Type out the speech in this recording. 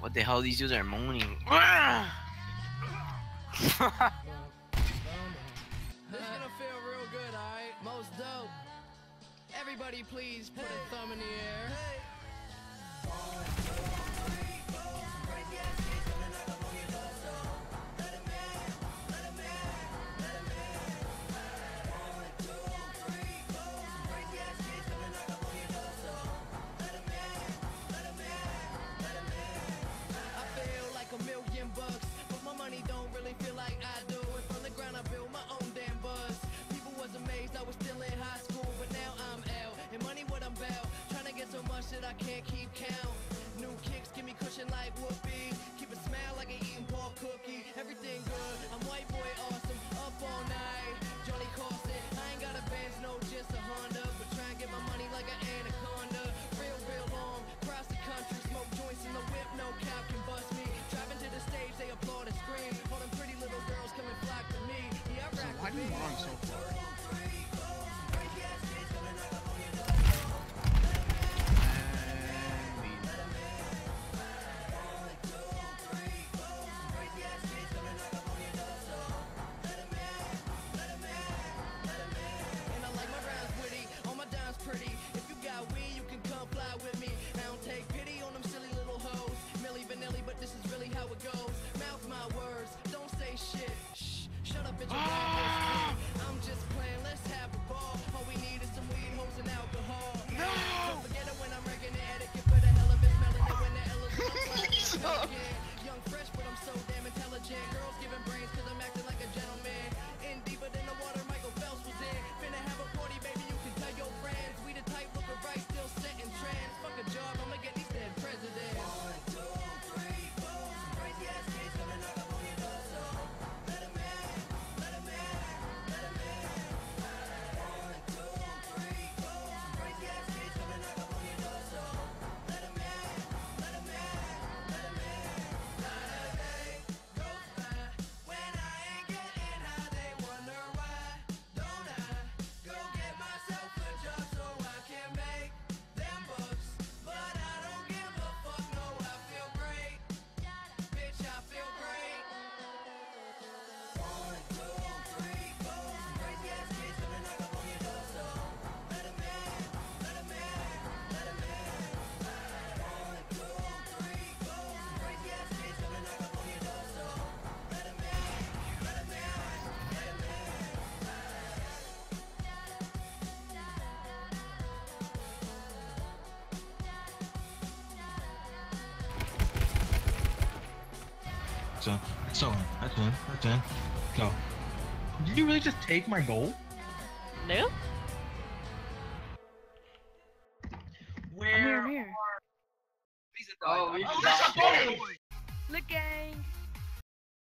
What the hell? These dudes are moaning. this is gonna feel real good, alright? Most dope. Everybody please put a thumb in the air. Hey. good. I'm white boy awesome, up all night. Johnny Carson, I ain't got a Benz, no, just a Honda. But try and get my money like an anaconda. Real, real long, across the country. Smoke joints in the whip, no cop can bust me. Driving to the stage, they applaud and scream. All them pretty little girls flock to me. Yeah, I so why do you want so far? So, so him. That's him. That's. Go. Did you really just take my goal? No. Where I'm here, I'm here. are... Oh, oh! Look, gang!